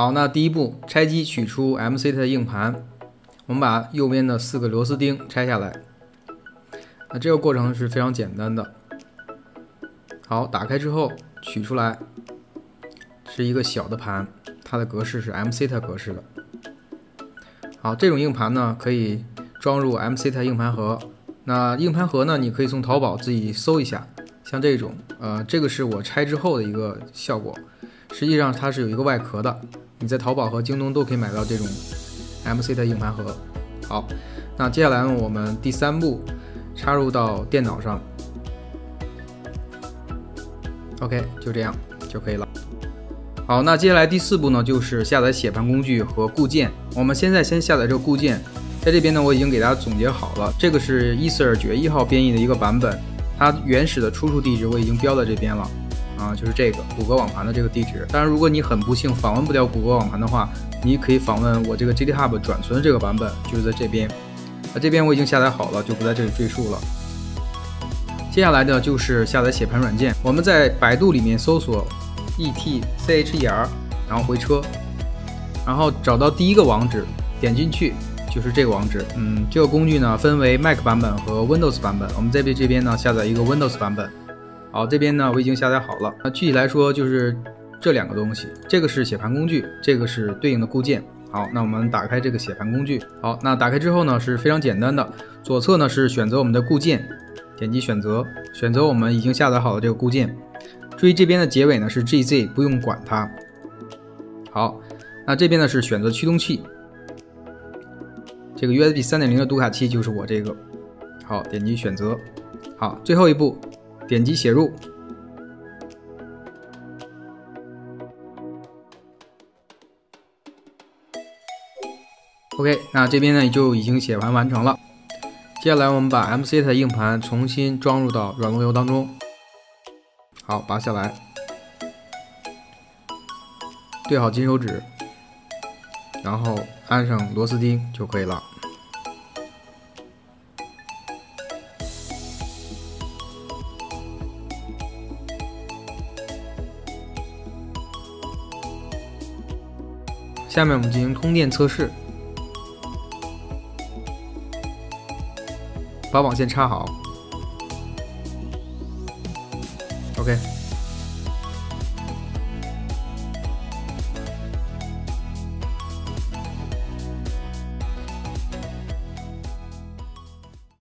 好，那第一步拆机取出 MCT 的硬盘，我们把右边的四个螺丝钉拆下来。那这个过程是非常简单的。好，打开之后取出来，是一个小的盘，它的格式是 MCT 格式的。好，这种硬盘呢可以装入 MCT 硬盘盒。那硬盘盒呢，你可以从淘宝自己搜一下，像这种，呃，这个是我拆之后的一个效果。实际上它是有一个外壳的，你在淘宝和京东都可以买到这种 M C 的硬盘盒。好，那接下来呢，我们第三步插入到电脑上。OK，就这样就可以了。好，那接下来第四步呢，就是下载写盘工具和固件。我们现在先下载这个固件，在这边呢，我已经给大家总结好了。这个是伊瑟尔九月一号编译的一个版本，它原始的出处地址我已经标在这边了，啊，就是这个谷歌网盘的这个地址。当然，如果你很不幸访问不了谷歌网盘的话，你可以访问我这个 GitHub 转存的这个版本，就是在这边。那这边我已经下载好了，就不在这里赘述了。接下来呢，就是下载写盘软件。我们在百度里面搜索 e t c h e r，然后回车，然后找到第一个网址，点进去就是这个网址。嗯，这个工具呢分为 Mac 版本和 Windows 版本。我们在这边呢下载一个 Windows 版本。好，这边呢我已经下载好了。那具体来说就是这两个东西，这个是写盘工具，这个是对应的固件。好，那我们打开这个写盘工具。好，那打开之后呢是非常简单的，左侧呢是选择我们的固件。点击选择，选择我们已经下载好的这个固件。注意这边的结尾呢是 GZ，不用管它。好，那这边呢是选择驱动器。这个 USB 三点零的读卡器就是我这个。好，点击选择。好，最后一步，点击写入。OK，那这边呢就已经写完完成了。接下来我们把 MC 的硬盘重新装入到软路由当中，好，拔下来，对好金手指，然后安上螺丝钉就可以了。下面我们进行通电测试。把网线插好，OK。